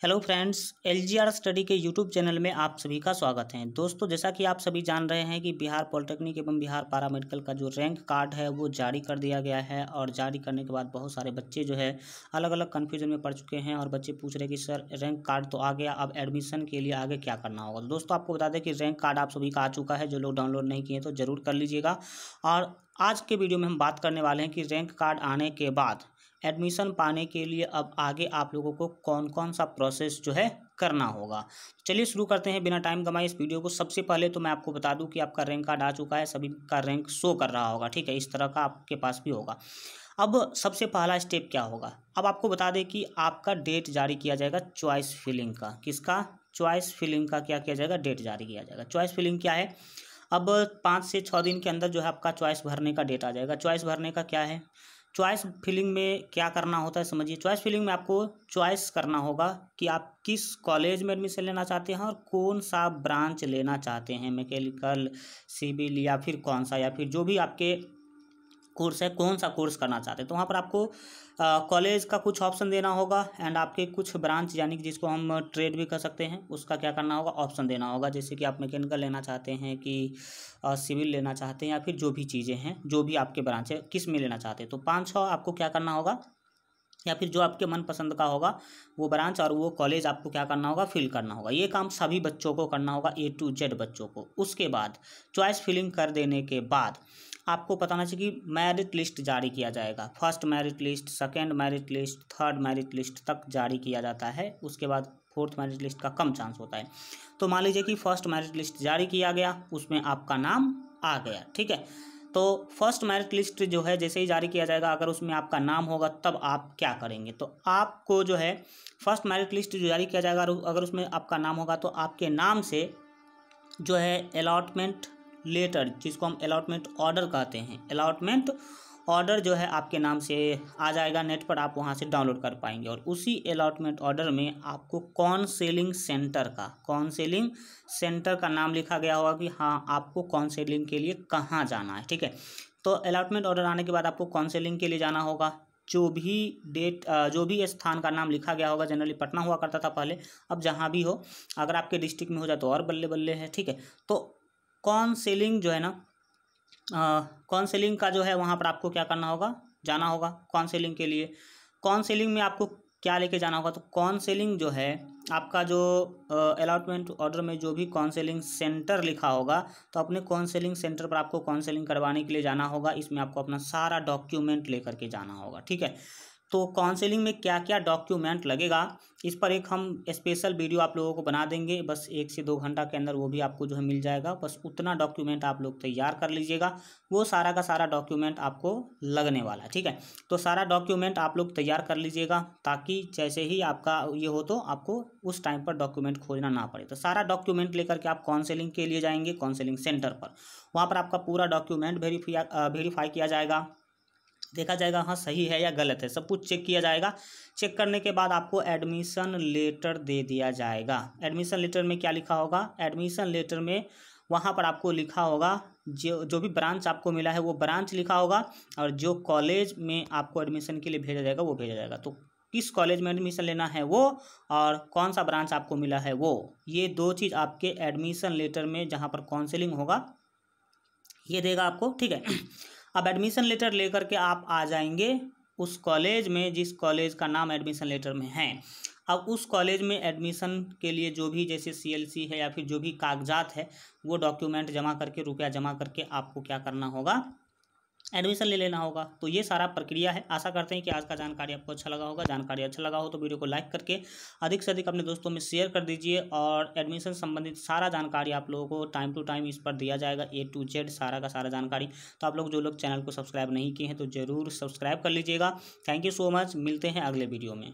Hello friends L G R study के YouTube channel में आप सभी का स्वागत है। दोस्तों, जैसा कि आप सभी जान रहे हैं कि बिहार पॉलिटेक्निक एवं बिहार पारामेडिकल का जो रैंक कार्ड है, वो जारी कर दिया गया है और जारी करने के बाद बहुत सारे बच्चे जो है अलग अलग कन्फ्यूज़न में पड़ चुके हैं और बच्चे पूछ रहे कि, सर, रैंक कार्ड तो आ गया, अब एडमिशन के लिए आगे क्या करना होगा? तो दोस्तों, आपको बता दें कि रैंक कार्ड आप सभी का आ चुका है, जो लोग डाउनलोड नहीं किए तो ज़रूर कर लीजिएगा। और आज के वीडियो में हम बात करने वाले हैं कि रैंक कार्ड आने के बाद एडमिशन पाने के लिए अब आगे आप लोगों को कौन कौन सा प्रोसेस जो है करना होगा। चलिए शुरू करते हैं बिना टाइम कमाए इस वीडियो को। सबसे पहले तो मैं आपको बता दूँ कि आपका रैंक कार्ड आ चुका है, सभी का रैंक शो कर रहा होगा, ठीक है? इस तरह का आपके पास भी होगा। अब सबसे पहला स्टेप क्या होगा? अब आपको बता दें कि आपका डेट जारी किया जाएगा चॉइस फिलिंग का। किसका? चॉइस फिलिंग का क्या किया जाएगा? डेट जारी किया जाएगा। चॉइस फिलिंग क्या है? अब पाँच से छः दिन के अंदर जो है आपका चॉइस भरने का डेट आ जाएगा। चॉइस भरने का क्या है? चॉइस फिलिंग में क्या करना होता है समझिए। चॉइस फिलिंग में आपको चॉइस करना होगा कि आप किस कॉलेज में एडमिशन लेना चाहते हैं और कौन सा ब्रांच लेना चाहते हैं मैकेनिकल सिविल या फिर कौन सा या फिर जो भी आपके कोर्स है, कौन सा कोर्स करना चाहते हैं? तो वहाँ पर आपको कॉलेज का कुछ ऑप्शन देना होगा एंड आपके कुछ ब्रांच यानी कि जिसको हम ट्रेड भी कर सकते हैं, उसका क्या करना होगा? ऑप्शन देना होगा। जैसे कि आप मैकेनिकल लेना चाहते हैं कि सिविल लेना चाहते हैं या फिर जो भी चीज़ें हैं, जो भी आपके ब्रांच है, किसमें लेना चाहते हैं? तो पाँच छः आपको क्या करना होगा? या फिर जो आपके मनपसंद का होगा, वो ब्रांच और वो कॉलेज आपको क्या करना होगा, फिल करना होगा। ये काम सभी बच्चों को करना होगा ए टू जेड बच्चों को। उसके बाद चॉइस फिलिंग कर देने के बाद, आपको बताना चाहिए कि मेरिट लिस्ट जारी किया जाएगा। First merit list second merit list third merit list तक जारी किया जाता है। उसके बाद फोर्थ मेरिट लिस्ट का कम चांस होता है। तो मान लीजिए कि फ़र्स्ट मेरिट लिस्ट जारी किया गया, उसमें आपका नाम आ गया, ठीक है? तो फ़र्स्ट मेरिट लिस्ट जो है, जैसे ही जारी किया जाएगा, अगर उसमें आपका नाम होगा, तब आप क्या करेंगे? तो आपको जो है फ़र्स्ट मेरिट लिस्ट जो जारी किया जाएगा, अगर उसमें आपका नाम होगा तो आपके नाम से जो है अलॉटमेंट लेटर जिसको हम अलाटमेंट ऑर्डर कहते हैं अलॉटमेंट ऑर्डर जो है आपके नाम से आ जाएगा, नेट पर आप वहाँ से डाउनलोड कर पाएँगे। और उसी अलॉटमेंट ऑर्डर में आपको कौन सेलिंग सेंटर का, कौन सेलिंग सेंटर का नाम लिखा गया होगा कि हाँ आपको कौन सेलिंग के लिए कहाँ जाना है, ठीक है? तो अलॉटमेंट ऑर्डर आने के बाद आपको काउंसलिंग के लिए जाना होगा? जो भी डेट जो भी स्थान का नाम लिखा गया होगा जनरली पटना हुआ करता था पहले, अब जहाँ भी हो, अगर आपके डिस्ट्रिक्ट में हो जाए तो और बल्ले बल्ले है, ठीक है? तो कौन सेलिंग जो है ना काउंसलिंग का जो है वहाँ पर आपको क्या करना होगा? जाना होगा काउंसिलिंग के लिए। काउंसिलिंग में आपको क्या लेके जाना होगा? तो काउंसिलिंग जो है, आपका जो अलाटमेंट ऑर्डर में जो भी काउंसिलिंग सेंटर लिखा होगा तो अपने काउंसिलिंग सेंटर पर आपको काउंसिलिंग करवाने के लिए जाना होगा। इसमें आपको अपना सारा डॉक्यूमेंट लेकर के जाना होगा, ठीक है? तो काउंसलिंग में क्या क्या डॉक्यूमेंट लगेगा, इस पर एक हम स्पेशल वीडियो आप लोगों को बना देंगे। बस एक से दो घंटा के अंदर वो भी आपको जो है मिल जाएगा। बस उतना डॉक्यूमेंट आप लोग तैयार कर लीजिएगा। वो सारा का सारा डॉक्यूमेंट आपको लगने वाला है, ठीक है? तो सारा डॉक्यूमेंट आप लोग तैयार कर लीजिएगा ताकि जैसे ही आपका ये हो तो आपको उस टाइम पर डॉक्यूमेंट खोजना ना पड़े। तो सारा डॉक्यूमेंट लेकर के आप काउंसलिंग के लिए जाएँगे काउंसलिंग सेंटर पर। वहाँ पर आपका पूरा डॉक्यूमेंट वेरीफाई किया जाएगा। देखा जाएगा हाँ सही है या गलत है, सब कुछ चेक किया जाएगा। चेक करने के बाद आपको एडमिशन लेटर दे दिया जाएगा। एडमिशन लेटर में क्या लिखा होगा? एडमिशन लेटर में वहाँ पर आपको लिखा होगा, जो जो भी ब्रांच आपको मिला है, वो ब्रांच लिखा होगा और जो कॉलेज में आपको एडमिशन के लिए भेजा जाएगा, वो भेजा जाएगा। तो किस कॉलेज में एडमिशन लेना है वो और कौन सा ब्रांच आपको मिला है वो, ये दो चीज़ आपके एडमिशन लेटर में जहाँ पर काउंसलिंग होगा, ये देगा आपको, ठीक है? अब एडमिशन लेटर लेकर के आप आ जाएँगे उस कॉलेज में, जिस कॉलेज का नाम एडमिशन लेटर में है। अब उस कॉलेज में एडमिशन के लिए जो भी जैसे सीएलसी है या फिर जो भी कागजात है, वो डॉक्यूमेंट जमा करके, रुपया जमा करके आपको क्या करना होगा? एडमिशन ले लेना होगा। तो ये सारा प्रक्रिया है। आशा करते हैं कि आज का जानकारी आपको अच्छा लगा होगा। जानकारी अच्छा लगा हो तो वीडियो को लाइक करके अधिक से अधिक अपने दोस्तों में शेयर कर दीजिए और एडमिशन संबंधित सारा जानकारी आप लोगों को टाइम टू टाइम इस पर दिया जाएगा। ए टू जेड सारा का सारा जानकारी। तो आप लोग जो लोग चैनल को सब्सक्राइब नहीं किए हैं तो ज़रूर सब्सक्राइब कर लीजिएगा। थैंक यू सो मच मिलते हैं अगले वीडियो में।